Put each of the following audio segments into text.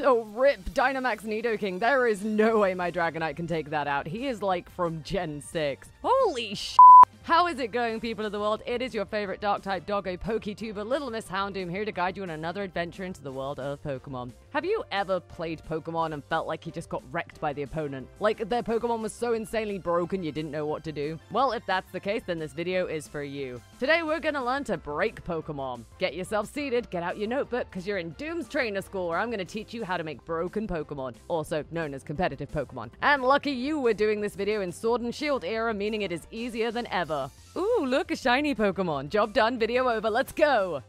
Oh, rip Dynamax Nidoking. There is no way my Dragonite can take that out. He is like from Gen 6. Holy sh! How is it going, people of the world? It is your favorite dark type doggo PokeTuber, Little Miss Houndoom, here to guide you on another adventure into the world of Pokemon. Have you ever played Pokemon and felt like you just got wrecked by the opponent? Like their Pokemon was so insanely broken you didn't know what to do? Well, if that's the case, then this video is for you. Today we're gonna learn to break Pokemon. Get yourself seated, get out your notebook, because you're in Doom's Trainer School where I'm gonna teach you how to make broken Pokemon, also known as competitive Pokemon. And lucky you, we're doing this video in Sword and Shield era, meaning it is easier than ever. Ooh, look, a shiny Pokemon. Job done, video over, let's go!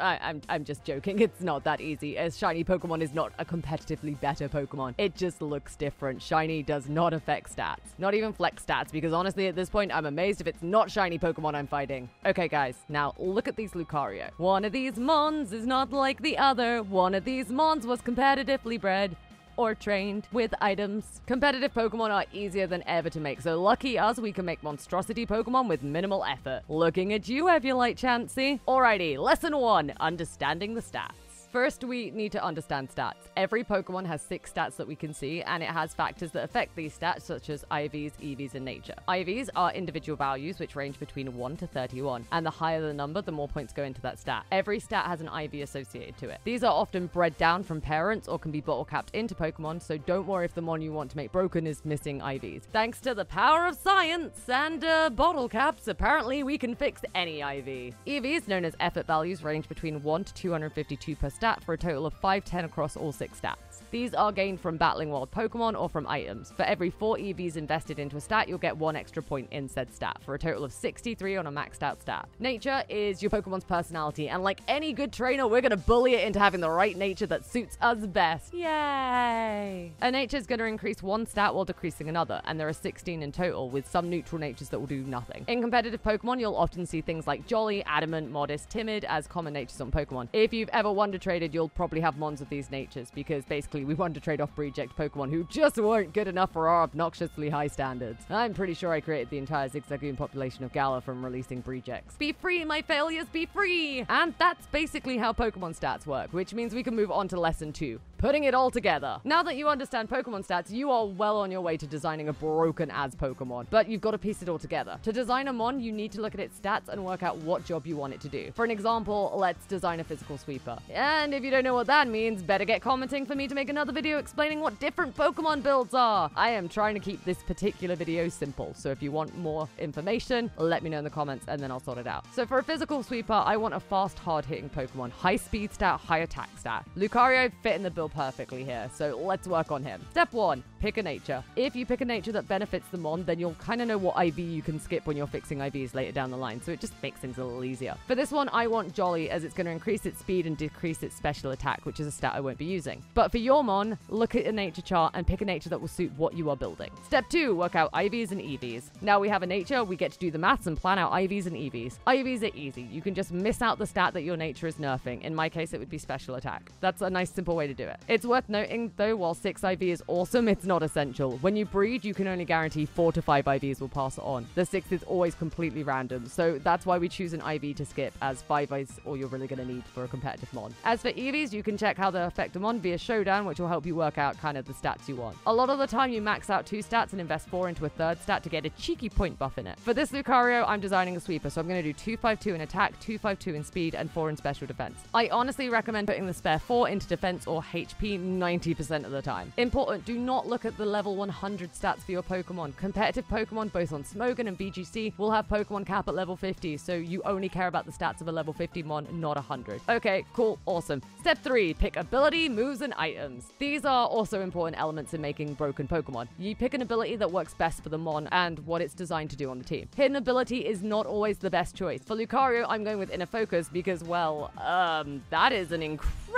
I, I'm, I'm just joking. It's not that easy. A shiny Pokemon is not a competitively better Pokemon. It just looks different. Shiny does not affect stats. Not even flex stats, because honestly, at this point, I'm amazed if it's not shiny Pokemon I'm fighting. Okay, guys, now look at these Lucario. One of these Mons is not like the other. One of these Mons was competitively bred or trained with items. Competitive Pokemon are easier than ever to make, so lucky us, we can make monstrosity Pokemon with minimal effort. Looking at you, Eviolite Chansey. Alrighty, lesson one, understanding the stats. First, we need to understand stats. Every Pokemon has six stats that we can see, and it has factors that affect these stats, such as IVs, EVs, and nature. IVs are individual values which range between 1 to 31, and the higher the number, the more points go into that stat. Every stat has an IV associated to it. These are often bred down from parents or can be bottle capped into Pokemon, so don't worry if the mon you want to make broken is missing IVs. Thanks to the power of science and uh, bottle caps, apparently we can fix any IV. EVs, known as effort values, range between 1 to 252 per stat for a total of 510 across all six stats. These are gained from battling wild Pokemon or from items. For every 4 EVs invested into a stat, you'll get 1 extra point in said stat, for a total of 63 on a maxed out stat. Nature is your Pokemon's personality, and like any good trainer, we're gonna bully it into having the right nature that suits us best. Yay! A nature is gonna increase one stat while decreasing another, and there are 16 in total, with some neutral natures that will do nothing. In competitive Pokemon, you'll often see things like Jolly, Adamant, Modest, Timid as common natures on Pokemon. If you've ever Wonder Traded, you'll probably have Mons of these natures, because basically we want to trade off reject Pokemon who just weren't good enough for our obnoxiously high standards. I'm pretty sure I created the entire Zigzagoon population of Galar from releasing rejects. Be free, my failures, be free! And that's basically how Pokemon stats work, which means we can move on to lesson two putting it all together. Now that you understand Pokemon stats, you are well on your way to designing a broken as Pokemon, but you've got to piece it all together. To design a Mon, you need to look at its stats and work out what job you want it to do. For an example, let's design a physical sweeper. And if you don't know what that means, better get commenting for me to make another video explaining what different Pokemon builds are. I am trying to keep this particular video simple, so if you want more information, let me know in the comments and then I'll sort it out. So for a physical sweeper, I want a fast, hard-hitting Pokemon. High speed stat, high attack stat. Lucario fit in the build perfectly here, so let's work on him. Step one, pick a nature. If you pick a nature that benefits the Mon, then you'll kind of know what IV you can skip when you're fixing IVs later down the line, so it just makes things a little easier. For this one, I want Jolly as it's going to increase its speed and decrease its special attack, which is a stat I won't be using. But for your Mon, look at a nature chart and pick a nature that will suit what you are building. Step two, work out IVs and EVs. Now we have a nature, we get to do the maths and plan out IVs and EVs. IVs are easy. You can just miss out the stat that your nature is nerfing. In my case, it would be special attack. That's a nice simple way to do it. It's worth noting though, while 6 IV is awesome, it's not essential. When you breed, you can only guarantee 4 to 5 IVs will pass on. The sixth is always completely random, so that's why we choose an IV to skip, as 5 is all you're really going to need for a competitive mon. As for EVs, you can check how they affect a mon via Showdown, which will help you work out kind of the stats you want. A lot of the time, you max out 2 stats and invest 4 into a third stat to get a cheeky point buff in it. For this Lucario, I'm designing a sweeper, so I'm going to do 252 in attack, 252 in speed, and 4 in special defense. I honestly recommend putting the spare 4 into defense or HP 90% of the time. Important, do not look at the level 100 stats for your Pokemon. Competitive Pokemon, both on Smogon and VGC, will have Pokemon cap at level 50, so you only care about the stats of a level 50 Mon, not 100. Okay, cool, awesome. Step 3, pick ability, moves, and items. These are also important elements in making broken Pokemon. You pick an ability that works best for the Mon and what it's designed to do on the team. Hidden ability is not always the best choice. For Lucario, I'm going with Inner Focus because, well, um, that is an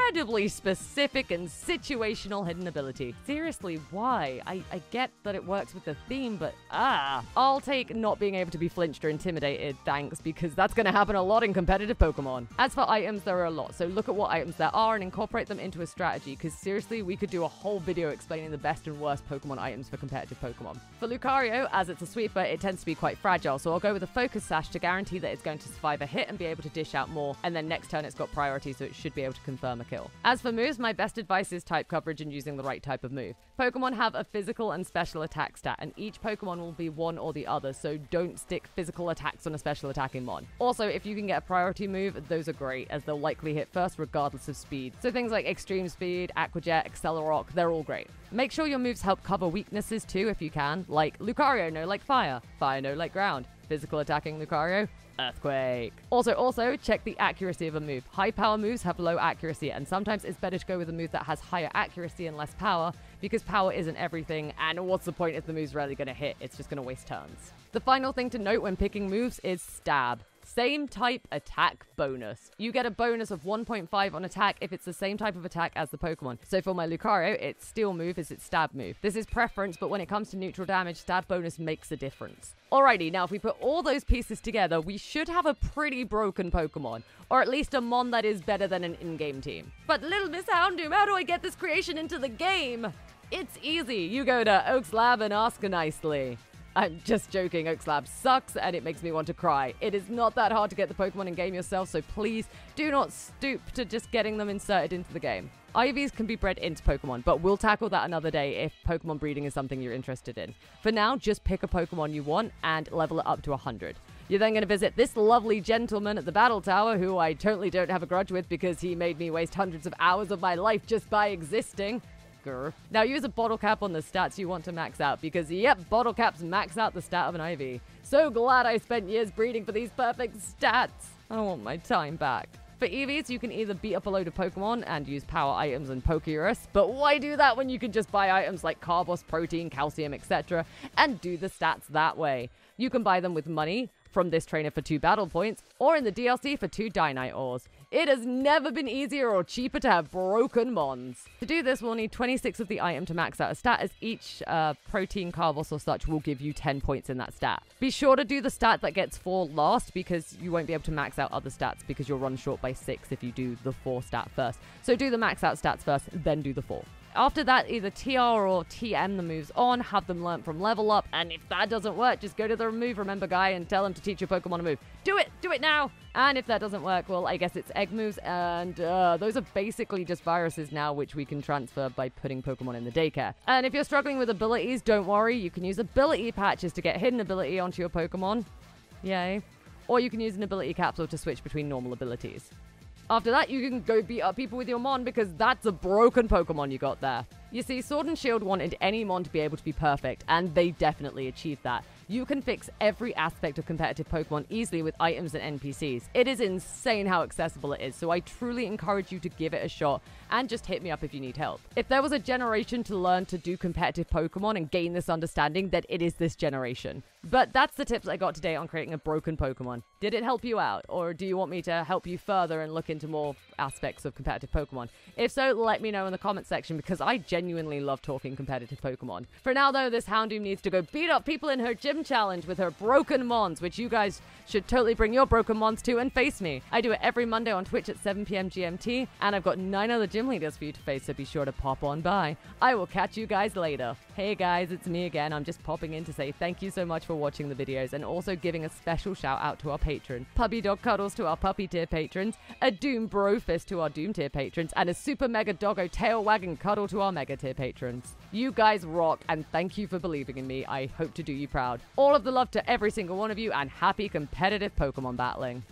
incredibly specific and situational hidden ability. Seriously, why? I, I get that it works with the theme, but ah. I'll take not being able to be flinched or intimidated, thanks, because that's going to happen a lot in competitive Pokemon. As for items, there are a lot, so look at what items there are and incorporate them into a strategy, because seriously, we could do a whole video explaining the best and worst Pokemon items for competitive Pokemon. For Lucario, as it's a sweeper, it tends to be quite fragile, so I'll go with a Focus Sash to guarantee that it's going to survive a hit and be able to dish out more, and then next turn it's got priority, so it should be able to confirm a kill. Kill. As for moves, my best advice is type coverage and using the right type of move. Pokemon have a physical and special attack stat, and each Pokemon will be one or the other, so don't stick physical attacks on a special attacking mon. Also, if you can get a priority move, those are great, as they'll likely hit first regardless of speed. So things like Extreme Speed, Aqua Jet, Accelerock, they're all great. Make sure your moves help cover weaknesses too if you can, like Lucario no like fire, fire no like ground, physical attacking Lucario, Earthquake. Also, also, check the accuracy of a move. High power moves have low accuracy, and sometimes it's better to go with a move that has higher accuracy and less power, because power isn't everything, and what's the point if the move's rarely going to hit? It's just going to waste turns. The final thing to note when picking moves is stab. Same type attack bonus. You get a bonus of 1.5 on attack if it's the same type of attack as the Pokemon. So for my Lucario, its steel move is its stab move. This is preference, but when it comes to neutral damage, stab bonus makes a difference. Alrighty, now if we put all those pieces together, we should have a pretty broken Pokemon. Or at least a Mon that is better than an in-game team. But little Miss Houndoom, how do I get this creation into the game? It's easy. You go to Oak's Lab and ask nicely. I'm just joking, Oaks Lab sucks and it makes me want to cry. It is not that hard to get the Pokemon in game yourself, so please do not stoop to just getting them inserted into the game. IVs can be bred into Pokemon, but we'll tackle that another day if Pokemon breeding is something you're interested in. For now, just pick a Pokemon you want and level it up to 100. You're then going to visit this lovely gentleman at the Battle Tower, who I totally don't have a grudge with because he made me waste hundreds of hours of my life just by existing. Now use a bottle cap on the stats you want to max out because yep, bottle caps max out the stat of an IV. So glad I spent years breeding for these perfect stats. I want my time back. For EVs, you can either beat up a load of Pokemon and use power items and Pokerus, but why do that when you can just buy items like Carbos, Protein, Calcium, etc., and do the stats that way? You can buy them with money, from this trainer for 2 battle points, or in the DLC for 2 Dynite ores. It has never been easier or cheaper to have broken mons. To do this, we'll need 26 of the item to max out a stat, as each uh, protein, carbos, or such will give you 10 points in that stat. Be sure to do the stat that gets 4 last, because you won't be able to max out other stats, because you'll run short by 6 if you do the 4 stat first. So do the max out stats first, then do the 4. After that, either TR or TM the moves on, have them learn from level up, and if that doesn't work, just go to the remove remember guy and tell him to teach your Pokemon a move. Do it! Do it now! And if that doesn't work, well, I guess it's egg moves, and uh, those are basically just viruses now, which we can transfer by putting Pokemon in the daycare. And if you're struggling with abilities, don't worry, you can use ability patches to get hidden ability onto your Pokemon. Yay. Or you can use an ability capsule to switch between normal abilities. After that, you can go beat up people with your Mon because that's a broken Pokemon you got there. You see, Sword and Shield wanted any Mon to be able to be perfect, and they definitely achieved that. You can fix every aspect of competitive Pokemon easily with items and NPCs. It is insane how accessible it is, so I truly encourage you to give it a shot and just hit me up if you need help. If there was a generation to learn to do competitive Pokemon and gain this understanding, then it is this generation. But that's the tips I got today on creating a broken Pokemon. Did it help you out, or do you want me to help you further and look into more aspects of competitive Pokemon? If so, let me know in the comment section because I genuinely love talking competitive Pokemon. For now though, this Houndoom needs to go beat up people in her gym challenge with her broken Mons, which you guys should totally bring your broken Mons to and face me. I do it every Monday on Twitch at 7pm GMT, and I've got 9 other gym leaders for you to face, so be sure to pop on by. I will catch you guys later. Hey guys, it's me again. I'm just popping in to say thank you so much for watching the videos and also giving a special shout out to our patron. Puppy Dog Cuddles to our Puppy tier patrons, a Doom Brofist to our Doom tier patrons, and a Super Mega Doggo Tail Wagging Cuddle to our Mega tier patrons. You guys rock, and thank you for believing in me. I hope to do you proud. All of the love to every single one of you, and happy competitive Pokemon battling.